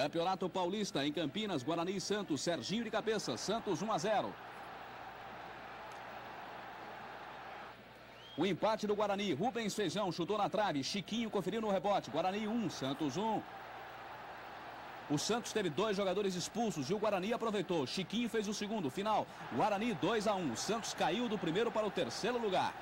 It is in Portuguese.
Campeonato Paulista em Campinas, Guarani e Santos, Serginho de cabeça, Santos 1 a 0. O empate do Guarani, Rubens Feijão chutou na trave, Chiquinho conferiu no rebote, Guarani 1, Santos 1. O Santos teve dois jogadores expulsos e o Guarani aproveitou. Chiquinho fez o segundo, final. Guarani 2 a 1. Santos caiu do primeiro para o terceiro lugar.